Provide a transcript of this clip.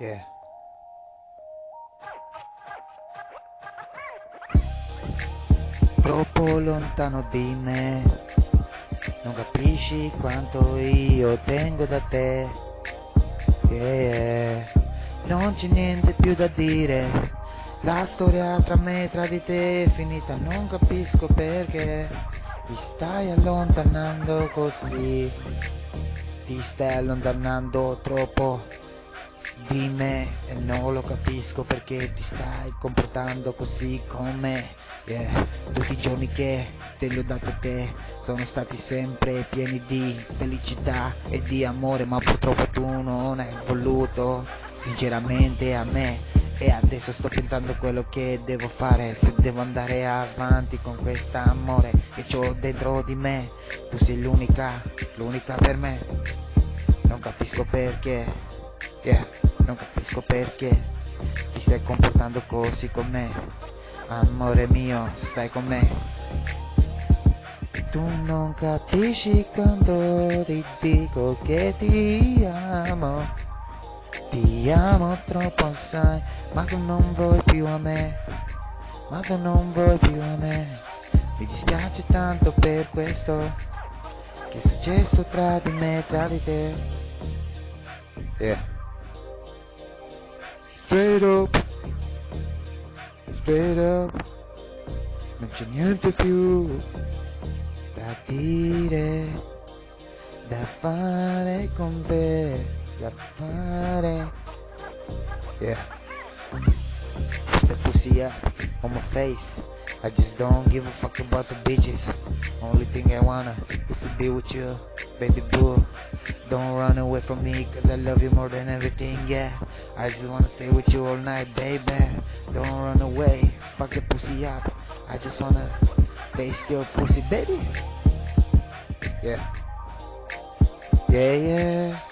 Yeah. Troppo lontano di me, non capisci quanto io tengo da te. Yeah. Non c'è niente più da dire, la storia tra me e tra di te è finita, non capisco perché ti stai allontanando così, ti stai allontanando troppo di non lo capisco perché ti stai comportando così con yeah. tutti i giorni che te li ho dati a te. Sono stati sempre pieni di felicità e di amore ma purtroppo tu non hai voluto sinceramente a me. E adesso sto pensando quello che devo fare. Se devo andare avanti con quest'amore che ho dentro di me tu sei l'unica l'unica per me. Non capisco perché yeah non capisco perché ti stai comportando così con me. Amore mio, stai con me. Tu non capisci quando ti dico che ti amo. Ti amo troppo sai, ma tu non vuoi più a me. Ma tu non vuoi più a me. Mi dispiace tanto per questo che è successo tra di me e tra di te. Yeah. Straight up, straight up, niente più da dire, da fare con te, da fare. Yeah. The pussy up on my face. I just don't give a fuck about the bitches. Only thing I wanna is to be with you, baby boo. Don't run away from me, cause I love you more than everything, yeah. I just wanna stay with you all night, baby. Don't run away, fuck the pussy up. I just wanna taste your pussy, baby. Yeah. Yeah, yeah.